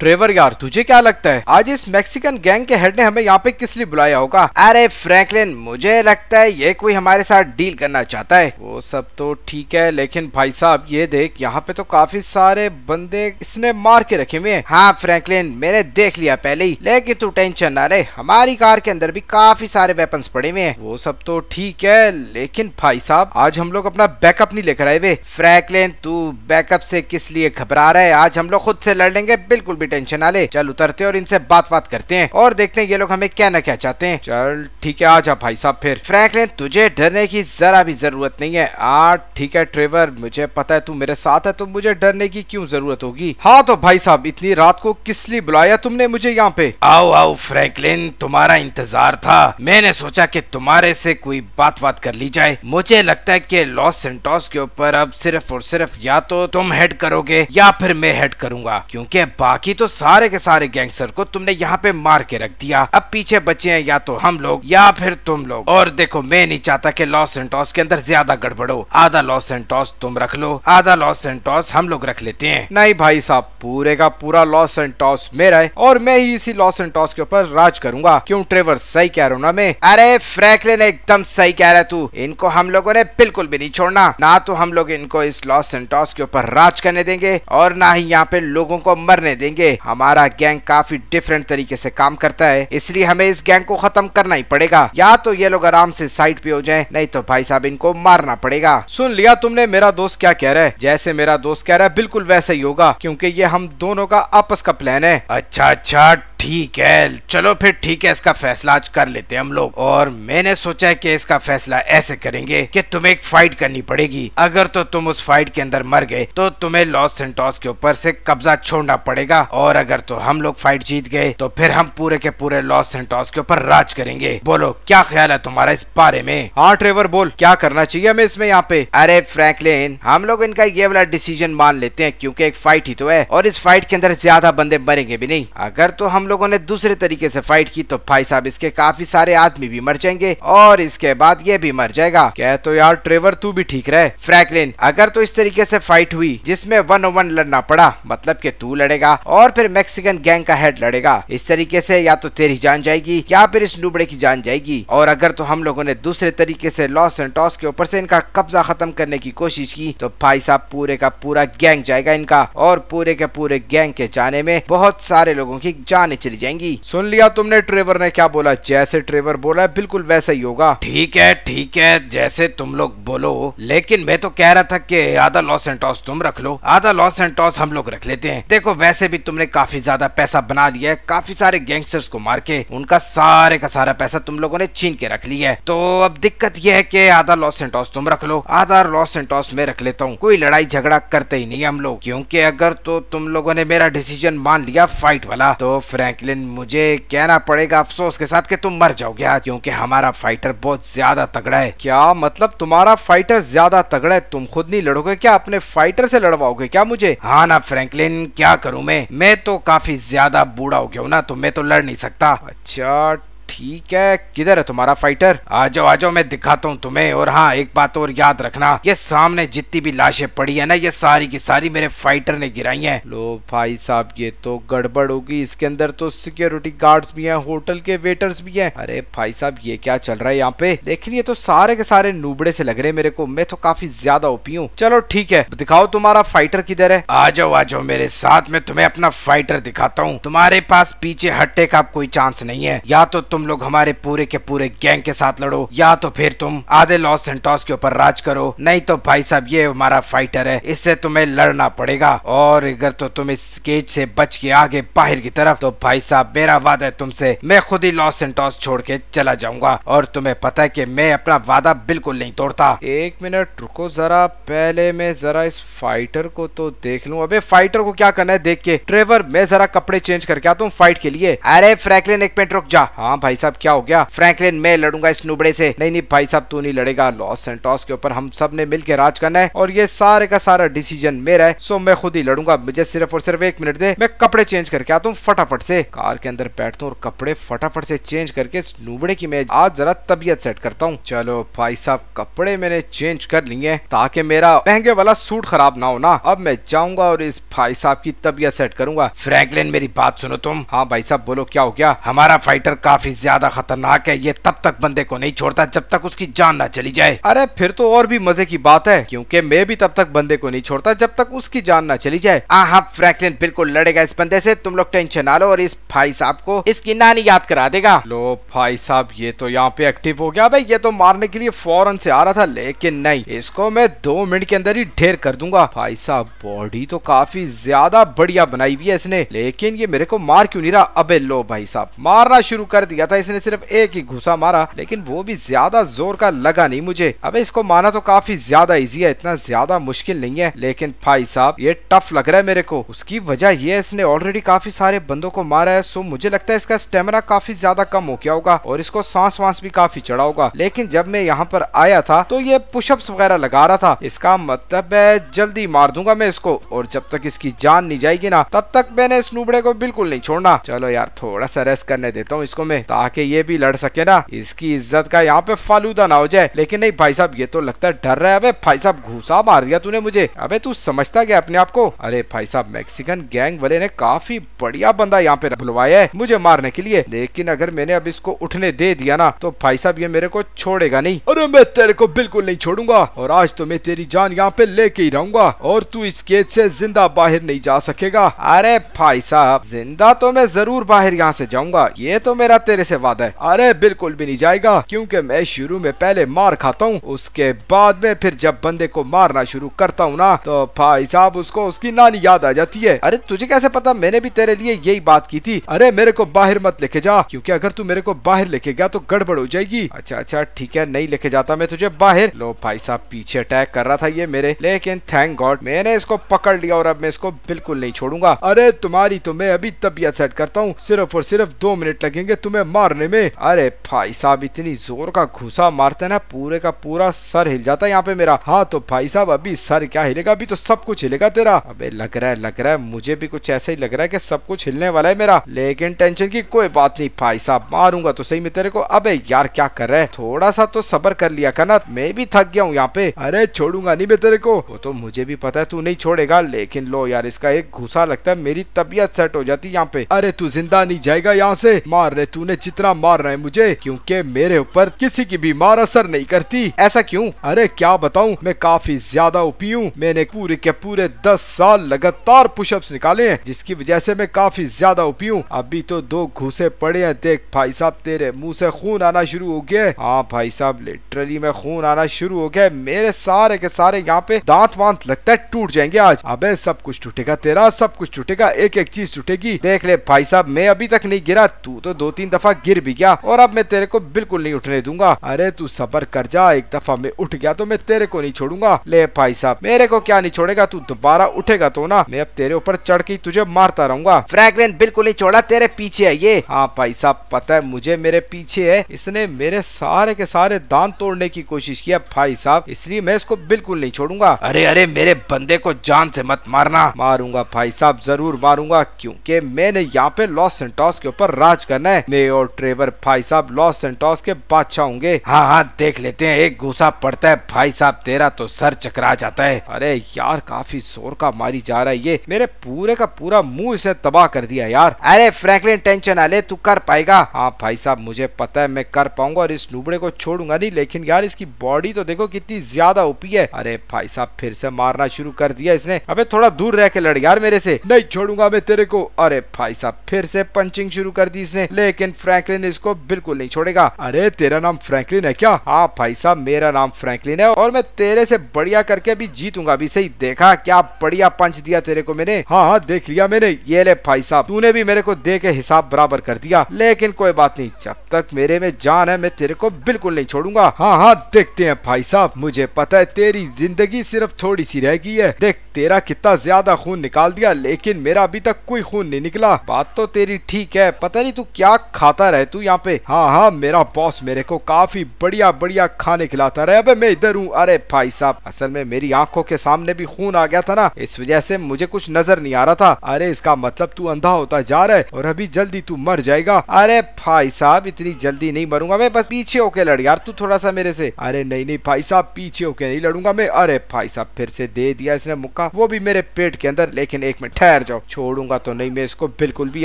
Trevor यार, तुझे क्या लगता है? आज इस मैक्सिकन गैंग के हेड ने हमें यहाँ पे किस लिए बुलाया होगा? अरे फ्रैंकलिन, मुझे लगता है ये कोई हमारे साथ डील करना चाहता है। वो सब तो ठीक है, लेकिन भाई साहब, ये देख, यहाँ पे तो काफ़ी सारे बंदे इसने मार के रखे हुए हैं। फ्रैंकलिन, मैंने देख लिया पहले ही, लेकिन तू टेंशन ना ले, हमारी कार के अंदर भी काफ़ी सारे वेपन पड़े हुए हैं। वो सब तो ठीक है, लेकिन भाई साहब, आज हम लोग अपना बैकअप नहीं लेकर आए हुए। फ्रैंकलिन, तू बैकअप से किस लिए घबरा रहा आज हम लोग खुद से लड़ लेंगे बिल्कुल। भी टेंशन ना ले। चल उतरते और इनसे बात बात करते हैं। और देखते हैं ये लोग हमें क्या ना क्या चाहते हैं। चल ठीक है, आ जा भाई साहब फिर। फ्रैंकलिन तुझे डरने की जरा भी ज़रूरत नहीं है। आ, ठीक है ट्रेवर मुझे पता है तू मेरे साथ है तो मुझे डरने की क्यों ज़रूरत होगी? हाँ तो भाई साहब, इतनी रात को किस लिए बुलाया तुमने मुझे यहाँ पे? आओ आओ फ्रैंकलिन तुम्हारा इंतज़ार था। मैंने सोचा कि तुम्हारे से कोई बात बात कर ली जाए। मुझे लगता है कि लॉस सेंटोस के ऊपर अब सिर्फ़ और सिर्फ़ या तो तुम हेड करोगे या फिर मैं हेड करूँगा। क्योंकि बाकी तो सारे के सारे गैंगस्टर को तुमने यहाँ पे मार के रख दिया। अब पीछे बचे हैं या तो हम लोग या फिर तुम लोग। और देखो, मैं नहीं चाहता कि लॉस एंटॉस के अंदर ज़्यादा गड़बड़ो। आधा लॉस एंटॉस तुम रख लो, आधा लॉस एंटॉस हम लोग रख लेते हैं। नहीं भाई साहब, पूरे का पूरा लॉस एंटॉस मेरा है और मैं ही इसी लॉस एंटॉस के ऊपर राज करूँगा। क्यों ट्रेवर, सही कह रहा हूँ ना मैं? अरे फ्रैंकलिन, एकदम सही कह रहा तू। इनको हम लोगों ने बिल्कुल भी नहीं छोड़ना। ना तो हम लोग इनको इस लॉस सेंटोस के ऊपर राज करने देंगे और ना ही यहाँ पे लोगों को मरने देंगे। हमारा हमारा गैंग काफ़ी डिफरेंट तरीके से काम करता है, इसलिए हमें इस गैंग को खत्म करना ही पड़ेगा। या तो ये लोग आराम से साइड पे हो जाए, नहीं तो भाई साहब इनको मारना पड़ेगा। सुन लिया तुमने, मेरा दोस्त क्या कह रहा है? जैसे मेरा दोस्त कह रहा है, बिल्कुल वैसे ही होगा, क्यूँकी ये हम दोनों का आपस का प्लान है। अच्छा अच्छा ठीक है, चलो फिर ठीक है, इसका फैसला आज कर लेते हैं हम लोग। और मैंने सोचा है कि इसका फैसला ऐसे करेंगे कि तुम्हें एक फाइट करनी पड़ेगी। अगर तो तुम उस फाइट के अंदर मर गए तो तुम्हें लॉस सेंटोस के ऊपर से कब्जा छोड़ना पड़ेगा। और अगर तो हम लोग फाइट जीत गए तो फिर हम पूरे के पूरे लॉस सेंटोस के ऊपर राज करेंगे। बोलो, क्या ख्याल है तुम्हारा इस बारे में? हाँ ट्रेवर बोल, क्या करना चाहिए हमें इसमें यहाँ पे? अरे फ्रैंकलिन हम लोग इनका ये वाला डिसीज़न मान लेते हैं, क्योंकि एक फाइट ही तो है। और इस फाइट के अंदर ज़्यादा बंदे मरेंगे भी नहीं। अगर तो हम लोगों ने दूसरे तरीके से फाइट की तो भाई साहब इसके काफ़ी सारे आदमी भी मर जाएँगे और इसके बाद ये भी मर जाएगा। क्या तो यार ट्रेवर तू भी ठीक रहे। फ्रैंकलिन अगर तो इस तरीके से फाइट हुई, जिसमें वन वन लड़ना पड़ा मतलब कि तू लड़ेगा और फिर मैक्सिकन गैंग का हेड लड़ेगा। इस तरीके से या तो तेरी जान जाएगी, या फिर इस नुबड़े की जान जाएगी। और अगर तो हम लोगों ने दूसरे तरीके से लॉस एंड टॉस के ऊपर से इनका कब्जा खत्म करने की कोशिश की तो भाई साहब पूरे का पूरा गैंग जाएगा इनका। और पूरे के पूरे गैंग के जाने में बहुत सारे लोगों की जाने चली जाएँगी। सुन लिया तुमने ट्रेवर ने क्या बोला? जैसे ट्रेवर बोला है बिल्कुल वैसा ही होगा। ठीक है ठीक है जैसे तुम लोग बोलो। लेकिन मैं तो कह रहा था कि आधा लॉस एंड टॉस तुम रख लो। आधा लॉस एंड टॉस हम लोग रख लेते हैं। देखो वैसे भी तुमने काफ़ी ज़्यादा पैसा बना लिया है काफ़ी सारे गैंगस्टर्स को मार के उनका सारे का सारा पैसा तुम लोगों ने छीन के रख लिया है। तो अब दिक्कत यह है कि आधा लॉस एंड टॉस तुम रख लो। आधा लॉस एंड टॉस मैं रख लेता हूँ। कोई लड़ाई झगड़ा करते ही नहीं हम लोग। क्योंकि अगर तो तुम लोगों ने मेरा डिसीज़न मान लिया फाइट वाला तो फ्रैंकलिन मुझे कहना पड़ेगा अफसोस के साथ कि तुम मर जाओगे क्योंकि हमारा फाइटर बहुत ज़्यादा तगड़ा है। क्या मतलब तुम्हारा फाइटर ज़्यादा तगड़ा है? तुम खुद नहीं लड़ोगे? क्या अपने फाइटर से लड़वाओगे? क्या मुझे? हाँ ना फ्रैंकलिन क्या करूँ मैं? मैं तो काफ़ी ज़्यादा बूढ़ा हो गया हूँ ना तो मैं तो लड़ नहीं सकता। अच्छा ठीक है, किधर है तुम्हारा फाइटर आ जाओ आ जाओ मैं दिखाता हूँ तुम्हें। और हाँ एक बात और याद रखना, ये सामने जितनी भी लाशें पड़ी है ना, ये सारी की सारी मेरे फाइटर ने गिराई हैं। लो भाई साहब, ये तो गड़बड़ होगी। इसके अंदर तो सिक्योरिटी गार्ड्स भी हैं होटल के वेटर्स भी हैं। अरे भाई साहब, ये क्या चल रहा है यहाँ पे? देख है तो सारे के सारे नूबड़े से लग रहे मेरे को। मैं तो काफ़ी ज़्यादा ओपी हूँ। चलो ठीक है, दिखाओ तुम्हारा फाइटर किधर है। आ जाओ आ जाओ मेरे साथ में तुम्हें अपना फाइटर दिखाता हूँ। तुम्हारे पास पीछे हट्टे का कोई चांस नहीं है। या तो तुम लोग हमारे पूरे के पूरे गैंग के साथ लड़ो, या तो फिर तुम आधे लॉस सेंटोस के ऊपर राज करो, नहीं तो भाई साहब, ये हमारा फाइटर है, इससे तुम्हें लड़ना पड़ेगा। और अगर तो तुम इस केज से बच के आगे बाहर की तरफ़ तो भाई साहब, मेरा वादा है तुमसे, मैं खुद ही लॉस सेंटोस छोड़ के चला जाऊँगा। और तुम्हें पता है की मैं अपना वादा बिल्कुल नहीं तोड़ता। एक मिनट, रुको जरा, पहले मैं जरा इस फाइटर को तो देख लू। अबे फाइटर को क्या करना है देख के? ट्रेवर मैं जरा कपड़े चेंज करके आता हूँ फाइट के लिए। अरे फ्रैंकलिन एक मिनट रुक जा। हाँ भाई साहब, क्या हो गया? फ्रैंकलिन मैं लड़ूँगा इस नुबड़े से। नहीं नहीं, भाई साहब, तू नहीं लड़ेगा। लॉस सेंटोस के ऊपर हम सबने मिलकर राज करना है और ये सारे का सारा डिसीज़न मेरा है। सो मैं खुद ही लड़ूँगा। मुझे सिर्फ़ और सिर्फ़ एक मिनट दे। मैं कपड़े चेंज करके आता हूँ फटाफट से। कार के अंदर बैठता हूँ और कपड़े फटाफट से चेंज करके इस नुबड़े की मैं आज जरा तबियत सेट करता हूँ। चलो, भाई साहब, कपड़े मैंने चेंज कर लिए ताकि मेरा महँगे वाला सूट खराब ना हो ना। अब मैं जाऊँगा और इस भाई साहब की तबियत सेट करूँगा। फ्रैंकलिन मेरी बात सुनो तुम। हाँ भाई साहब, बोलो, क्या हो गया? हमारा फाइटर काफ़ी ज़्यादा खतरनाक है, ये तब तक बंदे को नहीं छोड़ता जब तक उसकी जान ना चली जाए। अरे, फिर तो और भी मज़े की बात है, क्योंकि मैं भी तब तक बंदे को नहीं छोड़ता जब तक उसकी जान ना चली जाए। हाँ हाँ फ्रैंकलिन बिल्कुल लड़ेगा इस बंदे से, तुम लोग टेंशन ना लो और इस भाई साहब को इसकी नानी याद करा देगा। लो भाई साहब, ये तो यहाँ पे एक्टिव हो गया भाई, ये तो मारने के लिए फ़ौरन से आ रहा था, लेकिन नहीं, इसको मैं दो मिनट के अंदर ही ढेर कर दूँगा। भाई साहब बॉडी तो काफ़ी ज़्यादा बढ़िया बनाई हुई है इसने, लेकिन ये मेरे को मार क्यों नहीं रहा? अबे लो भाई साहब, मारना शुरू कर दिया था, इसने सिर्फ़ एक ही घुसा मारा, लेकिन वो भी ज़्यादा ज़ोर का लगा नहीं मुझे। अबे, इसको मारना तो काफ़ी ज़्यादा इजी है, इतना ज़्यादा मुश्किल नहीं है, लेकिन भाई साहब, ये टफ लग रहा है मेरे को। उसकी वजह ये है, इसने ऑलरेडी काफ़ी सारे बंदों को मारा है सो मुझे लगता है इसका स्टेमिना काफ़ी ज़्यादा कम हो गया होगा, और इसको सांस वांस भी काफ़ी चढ़ा होगा। लेकिन जब मैं यहाँ पर आया था तो ये पुशअप्स वगैरह लगा रहा था। इसका मतलब है, जल्दी मार दूँगा मैं इसको, और जब तक इसकी जान नहीं जाएगी ना, तब तक मैंने इस नूबड़े को बिल्कुल नहीं छोड़ना। चलो यार, थोड़ा सा रेस्ट करने देता हूँ इसको मैं ताकि ये भी लड़ सके ना। इसकी इज़्ज़त का यहाँ पे फालूदा ना हो जाए। लेकिन नहीं भाई साहब, ये तो लगता है डर रहा है। अबे भाई साहब, घूसा मार दिया तूने मुझे। अबे तू समझता क्या अपने आप को? अरे भाई साहब मैक्सिकन गैंग वाले ने काफ़ी बढ़िया बंदा यहाँ पे बुलवाया है मुझे मारने के लिए। लेकिन अगर मैंने अब इसको उठने दे दिया ना तो भाई साहब ये मेरे को छोड़ेगा नहीं। अरे मैं तेरे को बिल्कुल नहीं छोड़ूँगा। और आज तो मैं तेरी जान यहाँ पे लेके ही रहूँगा। और तू इस केज से ज़िंदा बाहर नहीं जा सकेगा। अरे भाई साहब, ज़िंदा तो मैं ज़रूर बाहर यहाँ से जाऊँगा। ये तो मेरा तेरे से वादा है। अरे, बिल्कुल भी नहीं जाएगा, क्योंकि मैं शुरू में पहले मार खाता हूँ, उसके बाद में फिर जब बंदे को मारना शुरू करता हूँ ना तो भाई साहब, उसको उसकी नानी याद आ जाती है। अरे, तुझे कैसे पता? मैंने भी तेरे लिए यही बात की थी। अरे, मेरे को बाहर मत लेके जा, क्योंकि अगर तू मेरे को बाहर लेके गया तो गड़बड़ हो जाएगी। अच्छा अच्छा ठीक है, नहीं लेके जाता मैं तुझे बाहर। लो भाई साहब, पीछे अटैक कर रहा था ये मेरे, लेकिन थैंक गॉड मैंने इसको पकड़ लिया और अब मैं इसको बिल्कुल नहीं छोड़ूँगा। अरे, तुम्हारी तो मैं अभी तबियत सेट करता हूँ, सिर्फ़ और सिर्फ़ दो मिनट लगेंगे, तुम्हें मारने में। अरे भाई साहब, इतनी ज़ोर का घुसा मारते ना, पूरे का पूरा सर हिल जाता है यहाँ पे मेरा। हाँ तो भाई साहब, अभी सर क्या हिलेगा? अभी तो सब कुछ हिलेगा तेरा। अबे लग रहा है, लग रहा है, मुझे भी कुछ ऐसा ही लग रहा है कि सब कुछ हिलने वाला है मेरा। लेकिन टेंशन की कोई बात नहीं, भाई साहब, मारूँगा तो सही में तेरे को। अबे यार, क्या कर रहा थोड़ा सा तो सबर कर लिया करना मैं भी थक गया हूँ यहाँ पे। अरे छोड़ूँगा नहीं मैं तेरे को। वो तो मुझे भी पता है, तू नहीं छोड़ेगा, लेकिन लो यार, इसका एक घुसा लगता है, मेरी तबियत सेट हो जाती यहाँ पे। अरे तू ज़िंदा नहीं जाएगा यहाँ से। मार रहे तूने जितना मार रहे है मुझे, क्योंकि मेरे ऊपर किसी की भी मार असर नहीं करती। ऐसा क्यों? अरे, क्या बताऊँ? मैं काफ़ी ज़्यादा उपी हूँ। मैंने पूरे के पूरे दस साल लगातार पुशअप्स निकाले हैं, जिसकी वजह से मैं काफ़ी ज़्यादा उपी हूँ। अभी तो दो घुसे पड़े हैं। देख, भाई साहब, तेरे मुँह से खून आना शुरू हो गया हाँ। भाई साहब लिटरली में खून आना शुरू हो गया मेरे सारे के सारे यहाँ पे दांत वांत लगता है, टूट जाएँगे आज। अबे, सब कुछ टूटेगा तेरा, सब कुछ टूटेगा एक एक चीज़ टूटेगी। देख ले, भाई साहब, मैं अभी तक नहीं गिरा। तू तो दो तीन दफ़ा गिर भी गया और अब मैं तेरे को बिल्कुल नहीं उठने दूँगा। अरे तू सबर कर जा एक दफ़ा मैं उठ गया तो मैं तेरे को नहीं छोड़ूँगा। ले भाई साहब मेरे को क्या नहीं छोड़ेगा? तू दोबारा उठेगा तो ना। मैं अब तेरे ऊपर चढ़ के तुझे मारता रहूँगा। फ्रैंकलिन बिल्कुल नहीं छोड़ा तेरे पीछे है ये। हाँ भाई साहब पता है मुझे मेरे पीछे है। इसने मेरे सारे के सारे दांत तोड़ने की कोशिश किया भाई साहब इसलिए मैं इसको बिल्कुल नहीं छोड़ूँगा। अरे अरे मेरे बंदे को जान से मत मारना। मारूँगा भाई साहब ज़रूर मारूँगा क्योंकि मैंने यहाँ पे लॉस सेंटोस के ऊपर राज करना है। मैं और ट्रेवर भाई साहब लॉस सेंटोस के बादशाह होंगे। हाँ हाँ देख लेते हैं, एक घुसा पड़ता है। भाई साहब, तेरा तो सर चकरा जाता है। अरे यार, काफ़ी ज़ोर का मारी जा रहा है ये। मेरे पूरे का पूरा मुँह इसे तबाह कर दिया यार। अरे, फ्रैंकलिन, टेंशन आ ले, तू कर पाएगा। हाँ भाई साहब, मुझे पता है, मैं कर पाऊँगा और इस नुबड़े को छोड़ूँगा नहीं, लेकिन यार, इसकी बॉडी तो देखो कितनी ज़्यादा उपी है। अरे, भाई साहब, फिर से मारना शुरू कर दिया इसने। अबे, थोड़ा दूर रह के लड़ यार मेरे से। नहीं छोड़ूँगा मैं तेरे को। अरे, भाई साहब, फिर से पंचिंग शुरू कर दी इसने। लेकिन फ्रैंकलिन इसको बिल्कुल नहीं छोड़ेगा। अरे, तेरा नाम फ्रैंकलिन है क्या? हाँ भाई साहब, मेरा नाम फ्रैंकलिन है और मैं तेरे से बढ़िया करके अभी जीतूँगा अभी सही, देखा? क्या बढ़िया पंच दिया तेरे को मैंने? हाँ हाँ देख लिया मैंने। ये ले भाई साहब, तूने भी मेरे को दे के हिसाब बराबर कर दिया। लेकिन कोई बात नहीं, जब तक मेरे में जान है, मैं तेरे को बिल्कुल नहीं छोड़ूँगा। हाँ हाँ देखते हैं भाई साहब। मुझे पता है तेरी ज़िंदगी सिर्फ़ थोड़ी सी रह गई है। देख, तेरा कितना ज़्यादा खून निकाल दिया, लेकिन मेरा अभी तक कोई खून नहीं निकला। बात तो तेरी ठीक है, पता नहीं तू क्या खाता आता रहे, तू यहाँ पे हाँ हाँ मेरा बॉस मेरे को काफ़ी बढ़िया बढ़िया खाने खिलाता रहे। अबे, मैं इधर हूँ। अरे भाई साहब, असल में मेरी आँखों के सामने भी खून आ गया था ना, इस वजह से मुझे कुछ नज़र नहीं आ रहा था। अरे, इसका मतलब तू अंधा होता जा रहा है और अभी जल्दी तू मर जाएगा। अरे भाई साहब, इतनी जल्दी नहीं मरूँगा मैं, बस पीछे होके लड़ यार तू थोड़ा सा मेरे से। अरे नहीं नहीं भाई साहब, पीछे होके नहीं लड़ूँगा मैं। अरे भाई साहब, फिर से दे दिया इसने मुक्का। वो भी मेरे पेट के अंदर, लेकिन एक मिनट, ठहर जाओ। छोड़ूँगा तो नहीं मैं इसको, बिल्कुल भी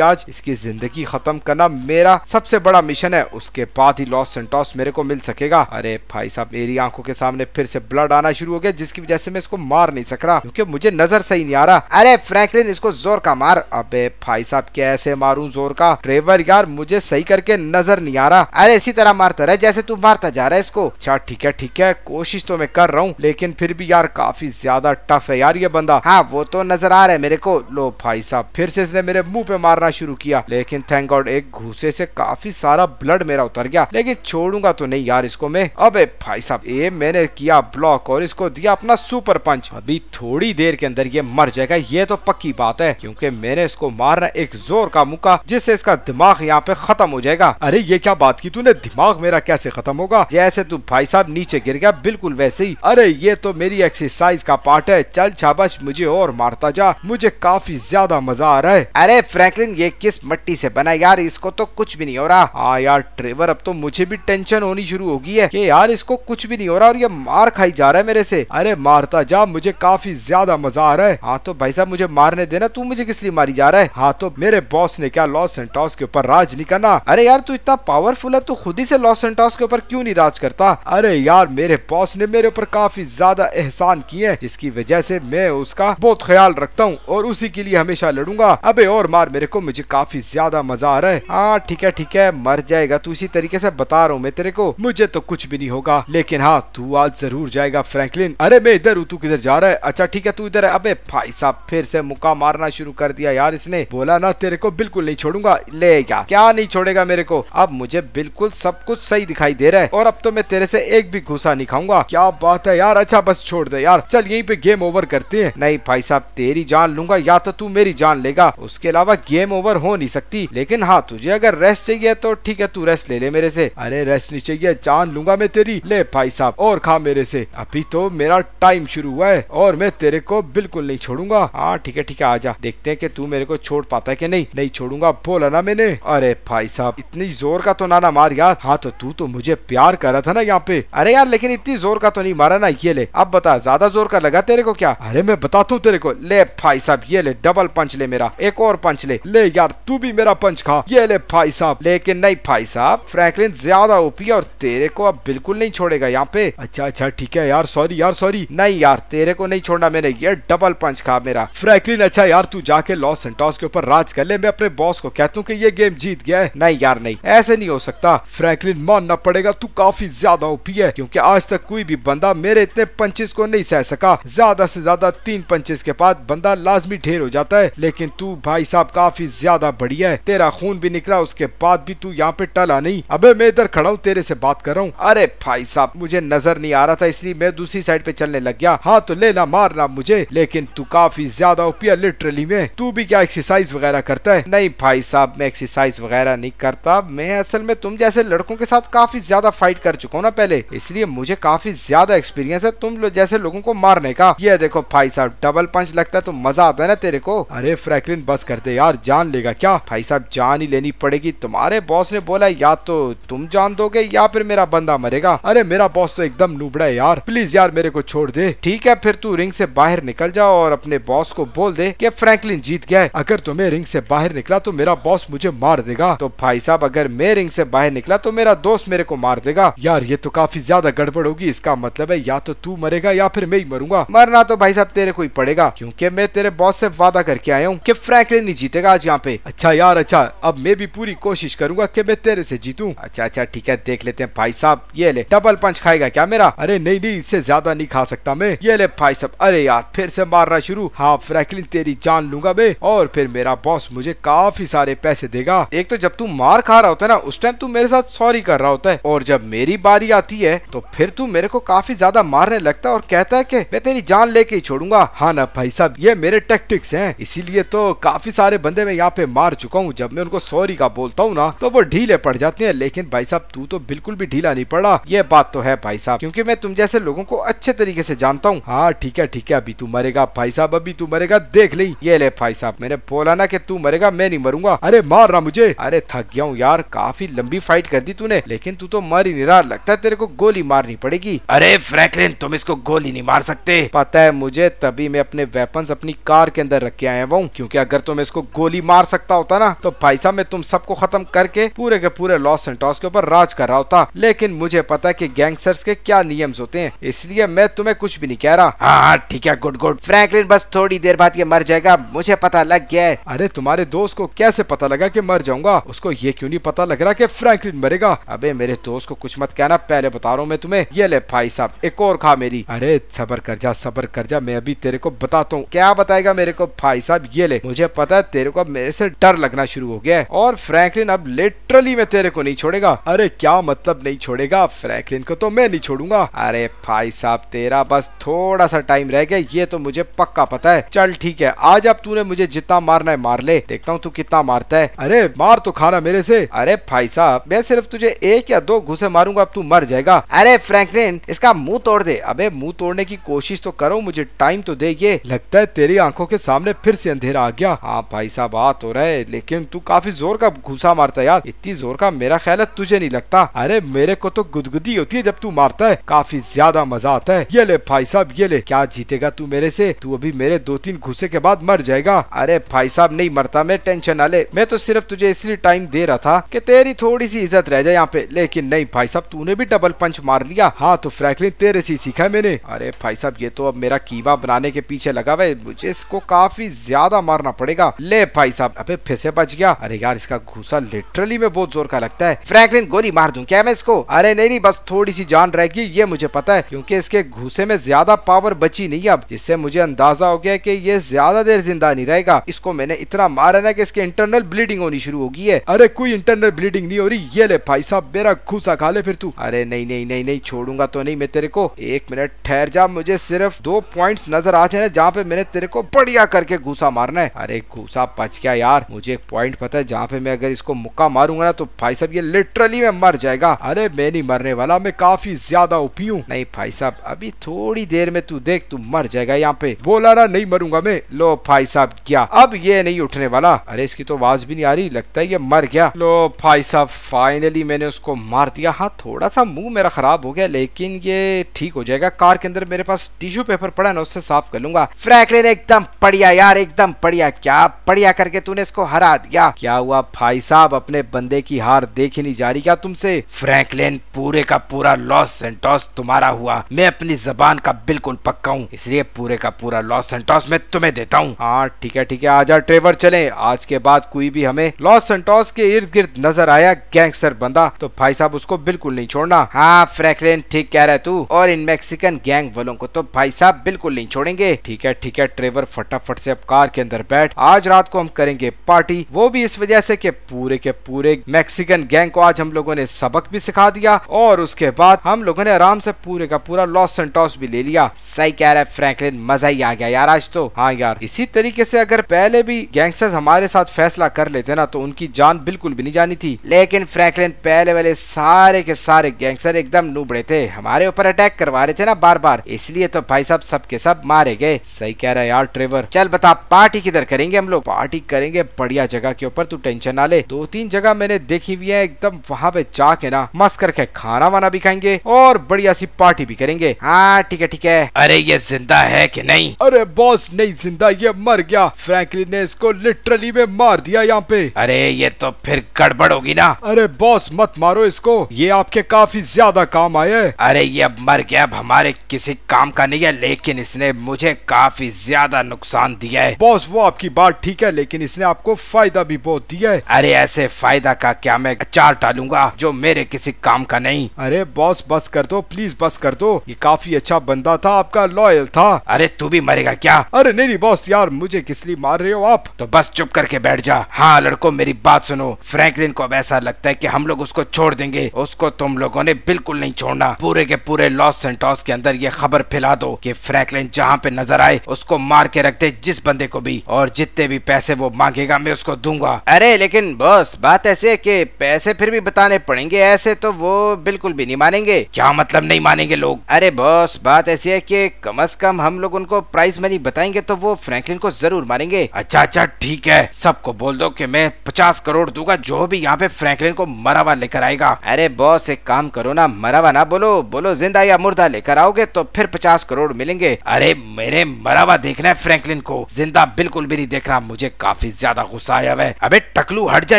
आज। इसकी ज़िंदगी खत्म करना मेरा सबसे बड़ा मिशन है, उसके बाद ही लॉस सेंटॉस मेरे को मिल सकेगा। अरे भाई साहब, मेरी आँखों के सामने फिर से ब्लड आना शुरू हो गया, जिसकी वजह से मैं इसको मार नहीं सक रहा, क्योंकि मुझे नज़र सही नहीं आ रहा। अरे फ्रैंकलिन, इसको ज़ोर का मार। अबे भाई साहब, कैसे मारू ज़ोर का? ट्रेवर यार, मुझे सही करके नज़र नहीं आ रहा। अरे इसी तरह मारता रहे, जैसे तू मारता जा रहा है इसको। अच्छा ठीक है ठीक है, कोशिश तो मैं कर रहा हूँ, लेकिन फिर भी यार काफ़ी ज़्यादा टफ है यार ये बंदा। हाँ वो तो नज़र आ रहा है मेरे को। लो भाई साहब, फिर से इसने मेरे मुँह पे मारना शुरू किया, लेकिन थैंक गॉड एक घूसे से काफ़ी सारा ब्लड मेरा उतर गया। लेकिन छोड़ूँगा तो नहीं यार इसको मैं। अबे भाई साहब, ये मैंने किया ब्लॉक और इसको दिया अपना सुपर पंच अभी थोड़ी देर के अंदर ये मर जाएगा, ये तो पक्की बात है, क्योंकि मैंने इसको मारना एक ज़ोर का मुका जिससे इसका दिमाग यहाँ पे खत्म हो जाएगा। अरे ये क्या बात की तूने? दिमाग मेरा कैसे खत्म होगा? जैसे तू भाई साहब नीचे गिर गया, बिल्कुल वैसे ही। अरे ये तो मेरी एक्सरसाइज का पार्ट है। चल शाबाश, मुझे और मारता जा। मुझे काफ़ी ज़्यादा मज़ा आ रहा है। अरे फ्रैंकलिन, ये किस मट्टी से बना यार? इसको तो कुछ भी नहीं हो रहा। हाँ यार ट्रेवर अब तो मुझे भी टेंशन होनी शुरू होगी है कि यार इसको कुछ भी नहीं हो रहा और ये मार खाई जा रहा है मेरे से। अरे मारता जा, मुझे काफ़ी ज़्यादा मज़ा आ रहा है। हाँ तो भाई साहब, मुझे मारने देना, तू मुझे किस लिए मारी जा रहा है? हाँ तो मेरे बॉस ने क्या लॉस सेंटॉस के ऊपर राज नहीं करना? अरे यार, तू इतना पावरफुल है, तू खुद ही से लॉस सेंटॉस के ऊपर क्यों नहीं राज करता? अरे यार, मेरे बॉस ने मेरे ऊपर काफ़ी ज़्यादा एहसान किए हैं, जिसकी वजह से मैं उसका बहुत ख्याल रखता हूँ और उसी के लिए हमेशा लड़ूँगा। अबे और मार, मेरे को मुझे काफ़ी ज़्यादा मज़ा आ रहा है। हाँ ठीक है ठीक है, मर जाएगा, तू इसी तरीके से बता रहा हूँ मैं तेरे को। मुझे तो कुछ भी नहीं होगा, लेकिन हाँ तू आज ज़रूर जाएगा फ्रैंकलिन अरे, मैं इधर हूँ, तू किधर जा रहा है? अच्छा ठीक है, तू इधर है। अबे, भाई साहब, फिर से मुक्का मारना शुरू कर दिया यार इसने। बोला ना, तेरे को बिल्कुल नहीं छोड़ूँगा। ले क्या क्या नहीं छोड़ेगा मेरे को? अब मुझे बिल्कुल सब कुछ सही दिखाई दे रहा है, और अब तो मैं तेरे से एक भी घुसा नहीं खाऊँगा। क्या बात है यार अच्छा बस छोड़ दे यार। चल, यहीं पे गेम ओवर करते हैं। नहीं, भाई साहब, तेरी जान लूँगा, या तो तू मेरी जान लेगा। उसके अलावा गेम ओवर हो नहीं सकती। लेकिन हाँ तुझे अगर रेस्ट चाहिए तो ठीक है, तू रेस्ट ले ले मेरे से। अरे रेस्ट नहीं चाहिए, जान लूँगा मैं तेरी। ले भाई साहब, और खा मेरे से। अभी तो मेरा टाइम शुरू हुआ है, और मैं तेरे को बिल्कुल नहीं छोड़ूँगा। हाँ ठीक है ठीक है, आजा। देखते हैं कि तू मेरे को छोड़ पाता है कि नहीं। नहीं छोड़ूँगा, बोला ना मैंने। अरे भाई साहब, इतनी ज़ोर का तो ना ना मार यार। हाँ तो तू तो मुझे प्यार कर रहा था ना यहाँ पे। अरे यार, लेकिन इतनी ज़ोर का तो नहीं मारा ना, ये ले। अब बता, ज़्यादा ज़ोर का लगा तेरे को क्या? अरे मैं बताता हूँ तेरे को। ले भाई साहब, ये ले डबल पंच ले मेरा। एक और पंच ले। ले यार, तू भी मेरा पंच खा। ये ले भाई साहब। लेकिन नहीं भाई साहब, फ्रैंकलिन ज़्यादा ओपी और तेरे को अब बिल्कुल नहीं छोड़ेगा यहाँ पे। अच्छा अच्छा ठीक है यार सॉरी यार सॉरी नहीं यार, तेरे को नहीं छोड़ना मैंने ये डबल पंच खा मेरा। फ्रैंकलिन अच्छा यार, तू जाके लॉस सेंटोस के ऊपर राज कर ले, मैं अपने बॉस को कहता हूँ की ये गेम जीत गया है। नहीं यार, नहीं, ऐसे नहीं हो सकता। फ्रैंकलिन, मानना पड़ेगा, तू काफ़ी ज़्यादा ओपी है, क्यूँकी आज तक कोई भी बंदा मेरे इतने पंचेस को नहीं सह सका। ज़्यादा से ज़्यादा तीन पंचेस के बाद बंदा लाजमी ढेर हो जाता है, लेकिन तू भाई साहब काफ़ी ज़्यादा बढ़िया है। तेरा खून भी निकला, उसके बाद भी तू यहाँ पे टला नहीं। अबे मैं इधर खड़ा हूँ, तेरे से बात कर रहा हूँ। अरे भाई साहब, मुझे नज़र नहीं आ रहा था, इसलिए मैं दूसरी साइड पे चलने लग गया। हाँ तो लेना मारना मुझे, लेकिन तू काफ़ी ज़्यादा ओपिया लिटरली में। तू भी क्या एक्सरसाइज वगैरह करता है? नहीं भाई साहब, मैं एक्सरसाइज वगैरह नहीं करता। मैं असल में तुम जैसे लड़कों के साथ काफ़ी ज़्यादा फाइट कर चुका हूँ ना पहले। इसलिए मुझे काफ़ी ज़्यादा एक्सपीरियंस है तुम लो जैसे लोगों को मारने का। ये देखो भाई साहब डबल पंच लगता है तो मज़ा आता है ना तेरे को। अरे फ्रैंकलिन बस करते यार, जान लेगा क्या? भाई साहब, जान ही लेनी पड़ेगी तुम्हारे बॉस ने बोला, या तो तुम जान दोगे या फिर मेरा बंदा मरेगा। अरे, मेरा बॉस तो एकदम नूबड़ा है यार। प्लीज़ यार, मेरे को छोड़ दे। ठीक है, फिर तू रिंग से बाहर निकल जाओ और अपने बॉस को बोल दे कि फ्रैंकलिन जीत गया है। अगर तुम्हें रिंग से बाहर निकला तो मेरा बॉस मुझे मार देगा। तो भाई साहब, अगर मैं रिंग से बाहर निकला तो मेरा दोस्त मेरे को मार देगा। यार, ये तो काफ़ी ज़्यादा गड़बड़ होगी। इसका मतलब है, या तो तू मरेगा या फिर मैं ही मरूँगा। मरना तो भाई साहब तेरे को ही पड़ेगा, क्योंकि मैं तेरे बॉस से वादा करके आया हूँ कि फ्रैंकलिन नहीं जीतेगा आज यहाँ पे। अच्छा यार अच्छा अब मैं भी पूरी कोशिश करूँगा कि मैं तेरे से जीतूं। अच्छा अच्छा ठीक है, देख लेते हैं भाई साहब, ये ले डबल पंच खाएगा क्या मेरा? अरे नहीं नहीं, इससे ज़्यादा नहीं खा सकता मैं। ये ले भाई साहब, अरे यार, फिर से मारना शुरू। हाँ फ्रैंकलिन तेरी जान लूँगा मैं। और फिर मेरा बॉस मुझे काफ़ी सारे पैसे देगा। एक तो जब तू मार खा रहा होता है ना, उस टाइम तू मेरे साथ सॉरी कर रहा होता है। और जब मेरी बारी आती है तो फिर तू मेरे को काफ़ी ज़्यादा मारने लगता है और कहता है की मैं तेरी जान लेके ही छोड़ूँगा। हाँ ना भाई साहब, ये मेरे टेक्टिक्स है। इसीलिए तो काफ़ी सारे बंदे मैं यहाँ पे मार चुका हूँ जब मैं उनको सॉरी का बोलता बोलता हूँ ना तो वो ढीले पड़ जाते हैं। लेकिन भाई साहब, तू तो बिल्कुल भी ढीला नहीं पड़ा। ये बात तो है भाई साहब, क्योंकि मैं तुम जैसे लोगों को अच्छे तरीके से जानता हूँ। हाँ ठीक है ठीक है, अभी तू मरेगा। भाई साहब, अभी तू मरेगा, देख ली। ये ले भाई साहब, मैंने बोला ना कि तू मरेगा, मैं नहीं मरूँगा। अरे, मार रहा मुझे। अरे, थक गया हूँ यार, काफ़ी लंबी फाइट कर दी तूने। लेकिन तू तो मर ही नहीं लगता है तेरे को गोली मारनी पड़ेगी। अरे फ्रैंकलिन तुम इसको गोली नहीं मार सकते। पता है मुझे, तभी मैं अपने वेपन्स अपनी कार के अंदर रख के आया हूँ। क्योंकि अगर तुम इसको गोली मार सकता होता ना तो भाई साहब, मैं तुम सबको खत्म करके पूरे के पूरे लॉस सेंटोस के ऊपर राज कर रहा होता। लेकिन मुझे पता है कि गैंगस्टर्स के क्या नियम होते हैं। इसलिए मैं तुम्हें कुछ भी नहीं कह रहा। हाँ हाँ ठीक है, गुड गुड। फ्रैंकलिन, बस थोड़ी देर बाद ये मर जाएगा। मुझे पता लग गया है। अरे, तुम्हारे दोस्त को कैसे पता लगा कि मर जाऊँगा? उसको ये क्यों नहीं पता लग रहा कि फ्रैंकलिन मरेगा? अबे, मेरे दोस्त को कुछ मत कहना। पहले बता रहा हूँ मैं तुम्हें। ये ले भाई साहब, एक और खा मेरी। अरे, सबर कर जा, सबर कर जा। मैं अभी तेरे को बताता हूँ। क्या बताएगा मेरे को? भाई साहब, ये ले। मुझे पता है तेरे को मेरे से डर लगना शुरू हो गया है। और फ्रैंकलिन अब लिटरली में तेरे को नहीं छोड़ेगा। अरे, क्या मतलब नहीं छोड़ेगा? फ्रैंकलिन को तो मैं नहीं छोड़ूँगा। अरे भाई साहब, तेरा बस थोड़ा सा टाइम रह गया, ये तो मुझे पक्का पता है। चल ठीक है, आज अब तूने मुझे जितना मारना है मार ले। देखता हूँ तू कितना मारता है। अरे, मार तो खाना मेरे से। अरे भाई साहब, मैं सिर्फ़ तुझे एक या दो घुसे मारूँगा, अब तू मर जाएगा। अरे फ्रैंकलिन इसका मुँह तोड़ दे। अबे, मुँह तोड़ने की कोशिश तो करो, मुझे टाइम तो दे ये। लगता है तेरी आँखों के सामने फिर से अंधेरा आ गया। हाँ भाई साहब, आ तो रहे लेकिन तू काफ़ी ज़ोर का घुसा मारता है, यार, इतनी ज़ोर का मेरा ख्याल है तुझे नहीं लगता? अरे, मेरे को तो गुदगुदी होती है जब तू मारता है। काफ़ी ज़्यादा मज़ा आता है। ये ले भाई साहब, ये ले। क्या जीतेगा तू मेरे से? तू अभी मेरे दो तीन घुसे के बाद मर जाएगा। अरे, भाई साहब, नहीं मरता मैं, टेंशन ना ले। मैं तो सिर्फ़ तुझे इसलिए टाइम दे रहा था कि तेरी थोड़ी सी इज़्ज़त रह जाए यहाँ पे। लेकिन नहीं, भाई साहब, तूने भी डबल पंच मार लिया। हाँ तो फ्रैंकलिन, तेरे से सीखा है मैंने। अरे, भाई साहब, ये तो अब मेरा कीमा बनाने के पीछे लगा हुआ मुझे इसको काफ़ी ज़्यादा मारना पड़ेगा। ले, भाई साहब, अबे, फिर से बच गया। अरे, यार, इसका घूसा लिटरली में बहुत ज़ोर का लगता है। फ्रैंकलिन गोली मार दूँ क्या मैं इसको? अरे नहीं नहीं, बस थोड़ी सी जान रहेगी, ये मुझे पता है, क्योंकि इसके घूसे में ज़्यादा पावर बची नहीं अब, जिससे मुझे अंदाज़ा हो गया कि ये ज़्यादा देर ज़िंदा नहीं रहेगा। इसको मैंने इतना मारा ना कि इसके इंटरनल ब्लीडिंग होनी शुरू होगी है अरे कोई इंटरनल ब्लीडिंग नहीं हो रही, ये ले भाई साहब, मेरा घूसा खा ले फिर तू। अरे नहीं नहीं नहीं नहीं, छोड़ूँगा तो नहीं मैं तेरे को। एक मिनट, ठहर जा, मुझे सिर्फ़ दो पॉइंट्स नज़र आ जाए जहाँ पे मैंने तेरे को बढ़िया करके घूसा मारना है। अरे घूसा बच गया यार, मुझे एक पॉइंट पता है जहाँ पे मैं अगर इसको मुक्का मारूँगा ना तो भाई साहब ये लिटरली में मर जाएगा। अरे मैं नहीं मरने वाला, मैं काफ़ी ज़्यादा ओपी हूँ। नहीं भाई साहब, अभी थोड़ी देर में तू देख, तू मर जाएगा यहाँ पे। बोला ना, नहीं मरूँगा मैं। लो भाई साहब, क्या? अब ये नहीं उठने वाला। अरे इसकी तो आवाज़ भी नहीं आ रही, लगता है ये मर गया। लो भाई साहब फाइनली मैंने उसको मार दिया। हाँ थोड़ा सा मुँह मेरा खराब हो गया, लेकिन ये ठीक हो जाएगा। कार के अंदर मेरे पास टिश्यू पेपर पड़ा ना उससे साफ़ कर लूँगा। फ्रैंकलिन एकदम बढ़िया यार, एकदम बढ़िया। क्या बढ़िया करके तूने इसको हरा दिया। क्या हुआ भाई साहब अपने बंदे की हार देखी नहीं जा रही। क्या तुमसे फ्रैंकलिन पूरे का पूरा लॉस सेंटोस तुम्हारा हुआ? मैं अपनी जबान का बिल्कुल पक्का हूँ, इसलिए पूरे का पूरा लॉस सेंटोस मैं तुम्हें देता हूँ। हाँ ठीक है ठीक है आजा ट्रेवर चले। आज के बाद कोई भी हमें लॉस सेंटोस के इर्द गिर्द नज़र आया, गैंगस्टर बंदा तो भाई साहब उसको बिल्कुल नहीं छोड़ना। हाँ फ्रैंकलिन, ठीक कह रहा तू, और इन मैक्सिकन गैंग वालों को तो भाई साहब बिल्कुल नहीं छोड़ेंगे। ठीक है ठीक है, ट्रेवर फटाफट से अब कार के अंदर बैठ। आज रात को हम करेंगे पार्टी, वो भी इस वजह से कि पूरे के पूरे मैक्सिकन गैंग को आज हम लोगों ने सबक भी सिखा दिया और उसके बाद हम लोगों ने आराम से पूरे का पूरा लॉस सेंटोस भी ले लिया। सही कह रहा है फ्रैंकलिन मज़ा ही आ गया यार आज तो। हाँ यार, इसी तरीके से अगर पहले भी गैंगस्टर्स हमारे साथ फैसला कर लेते ना तो उनकी जान बिल्कुल भी नहीं जानी थी। लेकिन फ्रैंकलिन पहले वाले सारे के सारे गैंगस्टर एकदम नूबड़े थे। हमारे ऊपर अटैक करवा रहे थे ना बार बार इसलिए तो भाई साहब सबके सब मारे गए। सही कह रहा है यार ट्रेवर चल बता, पार्टी किधर करेंगे हम लोग? पार्टी करेंगे बढ़िया जगह के ऊपर, तू टेंशन ना ले। दो तीन जगह मैंने देखी हुई है एकदम वहाँ पे जाके ना मस्त करके खाना वाना भी खाएँगे और बढ़िया सी पार्टी भी करेंगे। हाँ ठीक है ठीक है। अरे ये ज़िंदा है कि नहीं? अरे बॉस नहीं ज़िंदा ये मर गया। फ्रैंकलिन ने इसको लिटरली में मार दिया यहाँ पे। अरे ये तो फिर गड़बड़ होगी ना। अरे बॉस मत मारो इसको। ये आपके काफ़ी ज़्यादा काम आए अरे ये अब मर गया अब हमारे किसी काम का नहीं है लेकिन इसने मुझे काफ़ी ज़्यादा नुकसान दिया है। बॉस वो आपकी बात ठीक है लेकिन इसने आपको फ़ायदा भी बहुत दिया है। अरे ऐसे फ़ायदा का क्या मैं अचार डालूँगा जो मेरे किसी काम का नहीं? अरे बॉस बस कर दो प्लीज़ बस कर दो। ये काफ़ी अच्छा बंदा था आपका लॉयल था। अरे तू भी मरेगा क्या? अरे नहीं नहीं बॉस यार मुझे किस लिए मार रहे हो आप? तो बस चुप करके बैठ जा। हाँ लड़को मेरी बात सुनो। फ्रैंकलिन को अब ऐसा लगता है की हम लोग उसको छोड़ देंगे। उसको तुम लोगों ने बिल्कुल नहीं छोड़ना। पूरे के पूरे लॉस सेंटोस के अंदर ये खबर फैला दो कि फ्रैंकलिन जहाँ पे नज़र आए उसको मार के रख दे जिस बंदे को भी। और जितने भी पैसे वो मांगेगा मैं उसको दूँगा। अरे लेकिन बॉस, बात ऐसे है कि पैसे फिर भी बताने पड़ेंगे, ऐसे तो वो बिल्कुल भी नहीं मानेंगे। क्या मतलब नहीं मानेंगे लोग? अरे बॉस, बात ऐसी है कि कम अज कम हम लोग उनको प्राइस मनी बताएँगे तो वो फ्रैंकलिन को ज़रूर मारेंगे अच्छा अच्छा ठीक है। सबको बोल दो कि मैं पचास करोड़ दूँगा, जो भी यहाँ पे फ्रैंकलिन को मरावा लेकर आएगा। अरे बॉस, एक काम करो ना, मरावा ना बोलो। बोलो, ज़िंदा या मुर्दा लेकर आओगे तो फिर पचास करोड़ मिलेंगे। अरे मेरे मरावा देखना है फ्रैंकलिन को। ज़िंदा बिल्कुल भी नहीं देखना मुझे काफ़ी ज़्यादा गुस्सा आया हुआ है। अबे टकलू, हट जाए